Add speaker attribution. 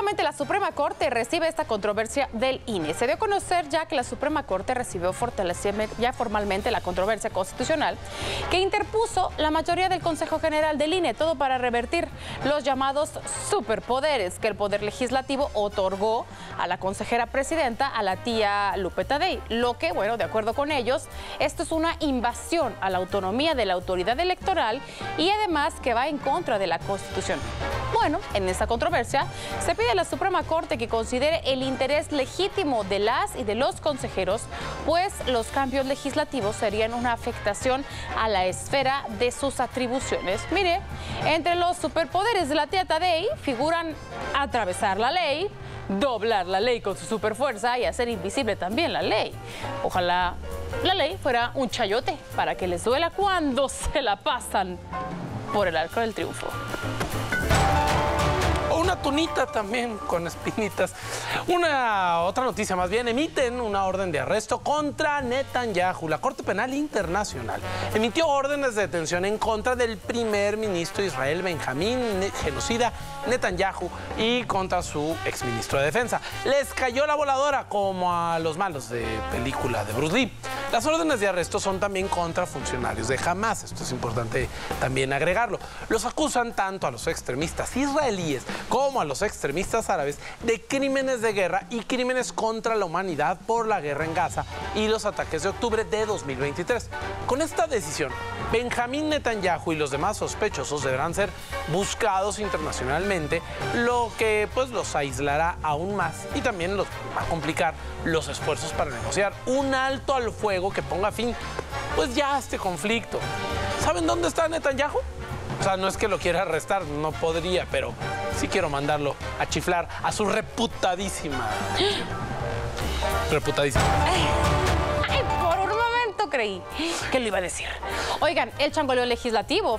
Speaker 1: Efectivamente, la Suprema Corte recibe esta controversia del INE. Se dio a conocer ya que la Suprema Corte recibió fortalecer formalmente la controversia constitucional que interpuso la mayoría del Consejo General del INE, todo para revertir los llamados superpoderes que el Poder Legislativo otorgó a la consejera presidenta, a la tía Lupe Tadei. Lo que, bueno, de acuerdo con ellos, esto es una invasión a la autonomía de la autoridad electoral y además que va en contra de la Constitución. Bueno, en esta controversia se pide a la Suprema Corte que considere el interés legítimo de las y de los consejeros, pues los cambios legislativos serían una afectación a la esfera de sus atribuciones. Mire, entre los superpoderes de la tía Tadei figuran atravesar la ley, doblar la ley con su superfuerza y hacer invisible también la ley. Ojalá la ley fuera un chayote para que les duela cuando se la pasan por el arco del triunfo
Speaker 2: tunita también con espinitas. Una otra noticia más bien, emiten una orden de arresto contra Netanyahu. La Corte Penal Internacional emitió órdenes de detención en contra del primer ministro Israel, Benjamín genocida Netanyahu, y contra su exministro de Defensa. Les cayó la voladora como a los malos de película de Bruce Lee. Las órdenes de arresto son también contra funcionarios de Hamas, esto es importante también agregarlo. Los acusan tanto a los extremistas israelíes como a los extremistas árabes de crímenes de guerra y crímenes contra la humanidad por la guerra en Gaza y los ataques de octubre de 2023. Con esta decisión, Benjamín Netanyahu y los demás sospechosos deberán ser buscados internacionalmente, lo que pues los aislará aún más y también los va a complicar los esfuerzos para negociar un alto al fuego que ponga fin pues ya a este conflicto. ¿Saben dónde está Netanyahu? O sea, no es que lo quiera arrestar, no podría, pero sí quiero mandarlo a chiflar a su reputadísima. reputadísima.
Speaker 1: Por un momento creí que lo iba a decir. Oigan, el changoleo legislativo